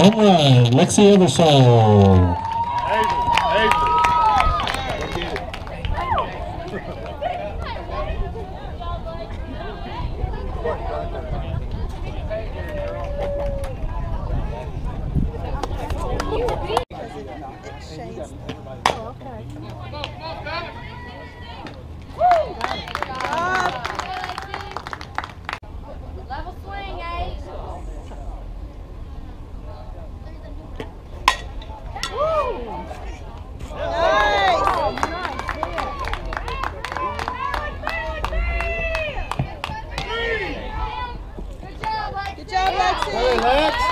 Home run, Lexi Eversole. Oh, okay. Hey, Lex.